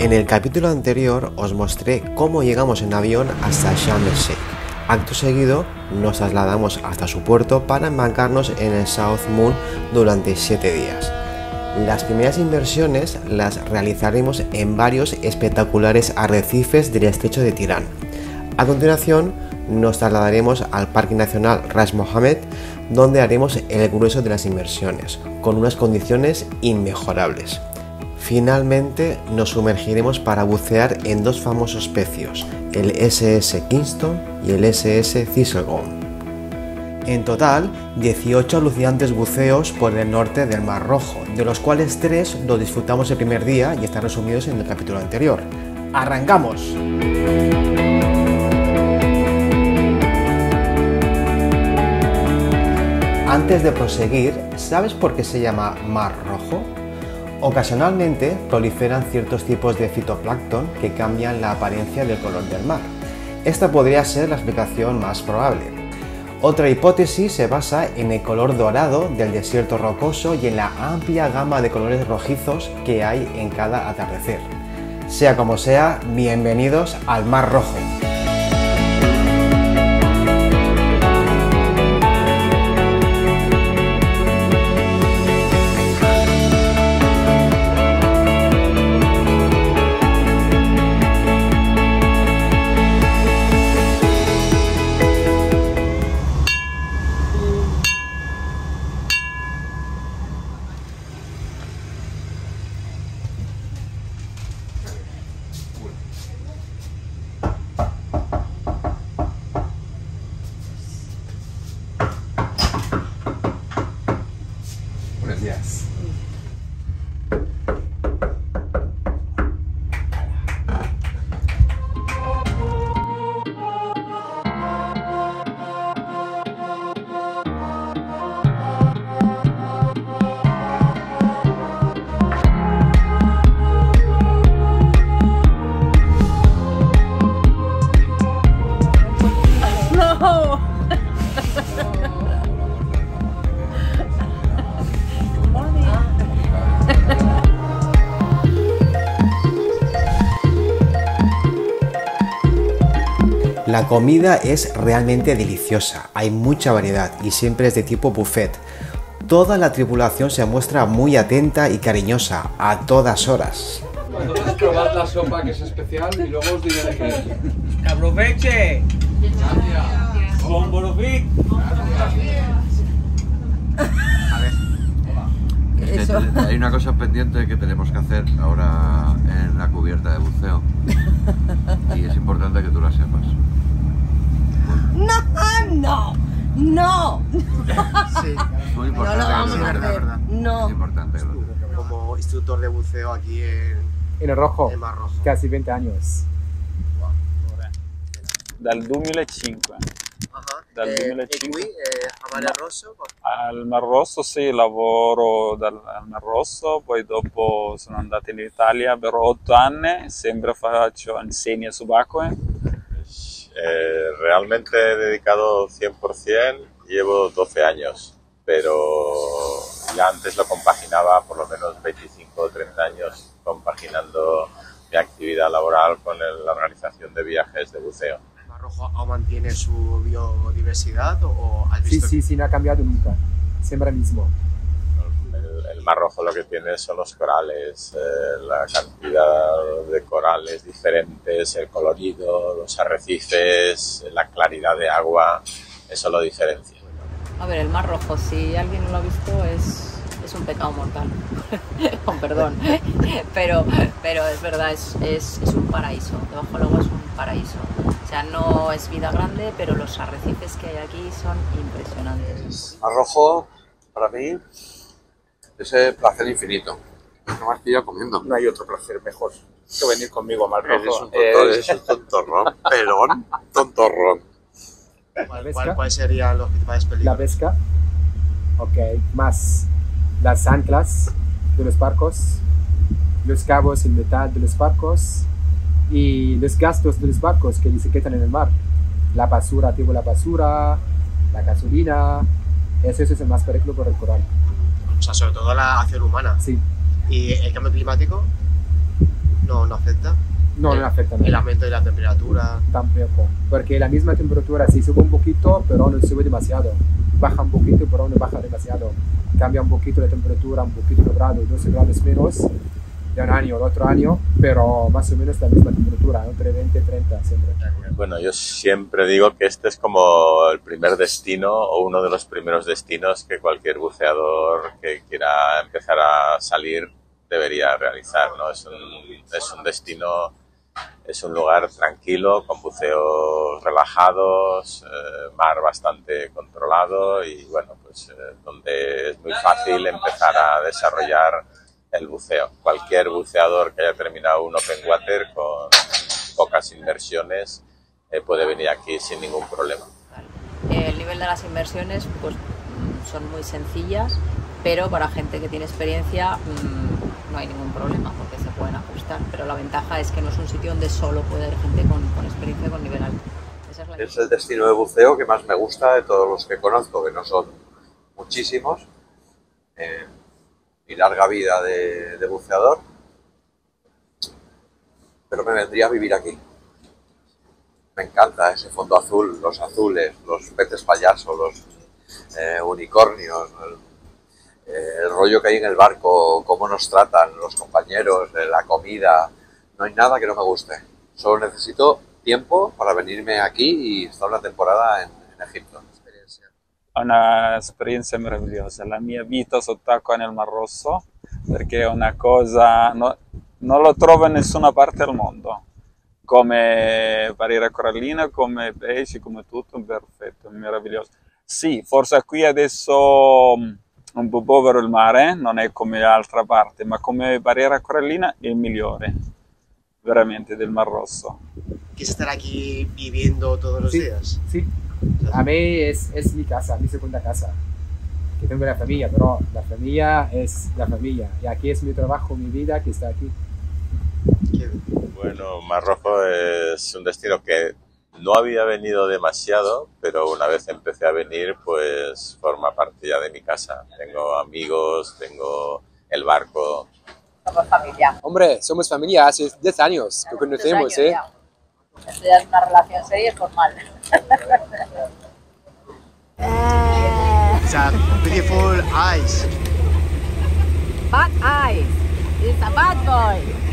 En el capítulo anterior os mostré cómo llegamos en avión hasta Sharm el Sheikh. Acto seguido nos trasladamos hasta su puerto para embarcarnos en el South Moon durante 7 días. Las primeras inversiones las realizaremos en varios espectaculares arrecifes del estrecho de Tirán. A continuación nos trasladaremos al Parque Nacional Ras Mohammed, donde haremos el grueso de las inversiones, con unas condiciones inmejorables. Finalmente nos sumergiremos para bucear en dos famosos pecios, el SS Kingston y el SS Thistlegorm. En total, 18 alucinantes buceos por el norte del Mar Rojo, de los cuales 3 los disfrutamos el primer día y están resumidos en el capítulo anterior. ¡Arrancamos! Antes de proseguir, ¿sabes por qué se llama Mar Rojo? Ocasionalmente proliferan ciertos tipos de fitoplancton que cambian la apariencia del color del mar. Esta podría ser la explicación más probable. Otra hipótesis se basa en el color dorado del desierto rocoso y en la amplia gama de colores rojizos que hay en cada atardecer. Sea como sea, bienvenidos al Mar Rojo. La comida es realmente deliciosa, hay mucha variedad y siempre es de tipo buffet. Toda la tripulación se muestra muy atenta y cariñosa a todas horas. Entonces probad la sopa que es especial y luego os diré qué es. Que aproveche. Con Borovic. Es que Hay una cosa pendiente que tenemos que hacer ahora en la cubierta de buceo. Y es importante que tú la sepas. No, no, no. Es muy No importante lo que vamos lo a hacer. Es No. importante lo sepas. Como instructor de buceo aquí en En el rojo, el Mar Rojo. casi 20 años. Dal 2005 Dal Eh, 2005. a Mare Rosso? al Mar Rosso sì, lavoro dal, al Mar Rosso, poi dopo sono andato in Italia per otto anni, sempre faccio insegno subacquee. Eh, realmente he dedicado 100%, llevo 12 años, pero ya antes lo compaginaba por lo menos 25 o 30 años compaginando mi actividad laboral con el- la organización de viajes de buceo. ¿El Mar Rojo aún mantiene su biodiversidad o has Sí, visto sí, sí, no ha cambiado nunca. Siempre el mismo. El, el Mar Rojo lo que tiene son los corales, eh, la cantidad de corales diferentes, el colorido, los arrecifes, la claridad de agua, eso lo diferencia. A ver, el Mar Rojo, si alguien no lo ha visto, es, es un pecado mortal. Con perdón. Pero, pero es verdad, es, es, es un paraíso. Debajo del agua es un paraíso. O sea, no es vida grande, pero los arrecifes que hay aquí son impresionantes. Mar Rojo, para mí, es el placer infinito. No me has pillado comiendo. No hay otro placer mejor que venir conmigo a Mar Eres Rojo. un, tonto, eres un tontorrón, pelón, tontorrón. La ¿Cuál, cuál serían los principales la peligros? pesca, ok, más las anclas de los barcos, los cabos en metal de los barcos y los gastos de los barcos que se quedan en el mar. La basura, tipo la basura, la gasolina, eso es el más peligro por el coral. O sea, sobre todo la acción humana. Sí, ¿Y el cambio climático? no, no afecta. No, no afecta El nada. aumento de la temperatura. Tampoco. Porque la misma temperatura sí sube un poquito, pero no sube demasiado. Baja un poquito, pero no baja demasiado. Cambia un poquito la temperatura, un poquito de grado, 12 grados menos de un año al otro año, pero más o menos la misma temperatura, entre 20 y 30 siempre. Bueno, yo siempre digo que este es como el primer destino o uno de los primeros destinos que cualquier buceador que quiera empezar a salir debería realizar, ¿no? Es un, es un destino, es un lugar tranquilo, con buceos relajados, eh, mar bastante controlado y, bueno, pues eh, donde es muy fácil empezar a desarrollar el buceo. Cualquier buceador que haya terminado un open water con pocas inversiones eh, puede venir aquí sin ningún problema. El nivel de las inversiones pues, son muy sencillas, pero para gente que tiene experiencia mm, no hay ningún problema porque se pueden ajustar. Pero la ventaja es que no es un sitio donde solo puede haber gente con, con experiencia con nivel alto. Esa es la Es el destino de buceo que más me gusta de todos los que conozco, que no son muchísimos. Eh, mi larga vida de, de buceador. Pero me vendría a vivir aquí. Me encanta ese fondo azul, los azules, los peces payaso, los eh, unicornios, el rollo que hay en el barco, cómo nos tratan los compañeros, eh, la comida. No hay nada que no me guste. Solo necesito tiempo para venirme aquí y estar una temporada en, en Egipto. È un'esperienza meravigliosa. La mia vita sott'acqua nel Mar Rosso, perché è una cosa... no- non lo trovo in nessuna parte al mondo. Come barriera corallina, come pesci, come tutto, perfetto, meraviglioso. Sì, forse qui adesso un po' povero il mare, non è come l'altra parte, ma come barriera corallina è il migliore, veramente, del Mar Rosso. ¿Quieres estar aquí viviendo todos los Sí. días? Sí, a mí es, es mi casa, mi segunda casa. Que tengo la familia, pero la familia es la familia. Y aquí es mi trabajo, mi vida que está aquí. Bueno, Mar Rojo es un destino que no había venido demasiado, pero una vez empecé a venir, pues forma parte ya de mi casa. Tengo amigos, tengo el barco. Somos familia. Hombre, somos familia hace 10 años que conocemos, ¿eh? Esto ya es una relación seria y formal. It's a beautiful eyes. Bad eyes. It's a bad boy.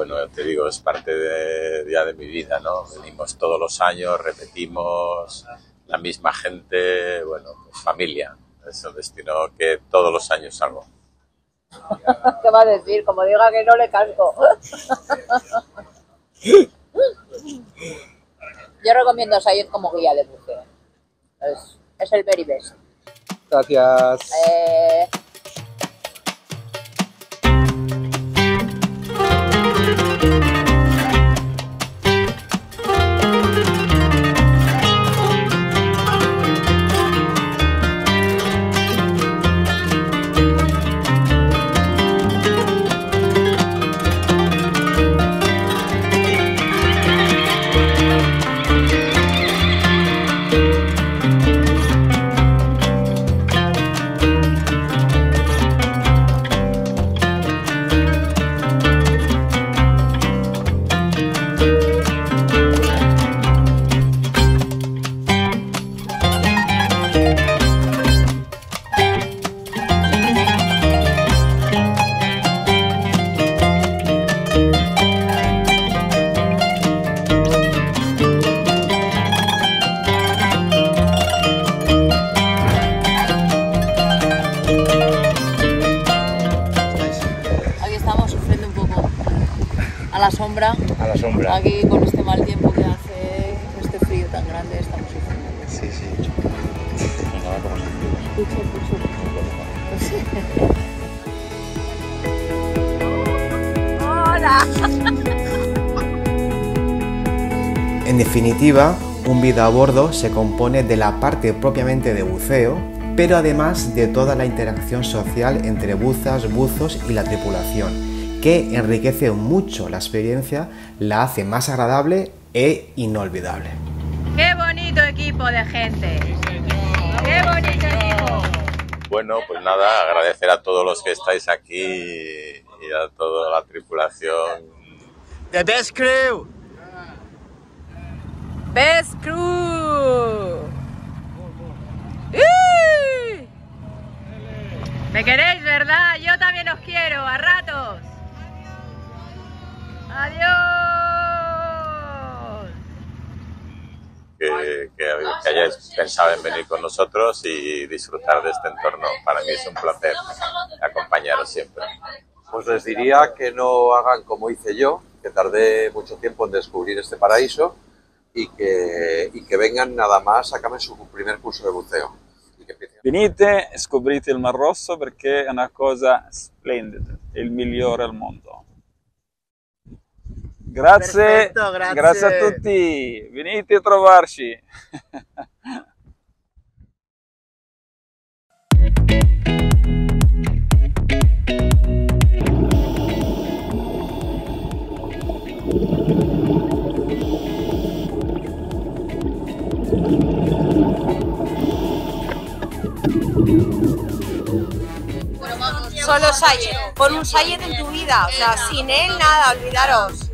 Bueno, te digo, es parte de, ya de mi vida, ¿no? Venimos todos los años, repetimos, la misma gente, bueno, pues familia. Es un destino que todos los años salgo. ¿Qué va a decir? Como diga que no le casco. Yo recomiendo a Sayed como guía de buceo. Es, es el very best. Gracias. Eh, A la sombra. Aquí con este mal tiempo que hace, este frío tan grande, estamos sufriendo. Sí, sí. Pucho, pucho, En definitiva, un vida a bordo se compone de la parte propiamente de buceo, pero además de toda la interacción social entre buzas, buzos y la tripulación, que enriquece mucho la experiencia, la hace más agradable e inolvidable. ¡Qué bonito equipo de gente! ¡Qué bonito equipo! Bueno, pues nada, agradecer a todos los que estáis aquí y a toda la tripulación. The best crew. Best crew. Me queréis, ¿verdad? Yo también os quiero, a ratos. Adiós. Que, que, que hayáis pensado en venir con nosotros y disfrutar de este entorno. Para mí es un placer acompañaros siempre. Pues les diría que no hagan como hice yo, que tardé mucho tiempo en descubrir este paraíso y que, y que vengan nada más, acaben su primer curso de buceo. Venite, scoprite il Mar Rosso perché è una cosa splendida, il migliore al mondo. Grazie, Perfetto, grazie. grazie a tutti, venite a trovarci. Solo Sayed. Pon un Sayed en tu vida. O sea, sin él nada, olvidaros.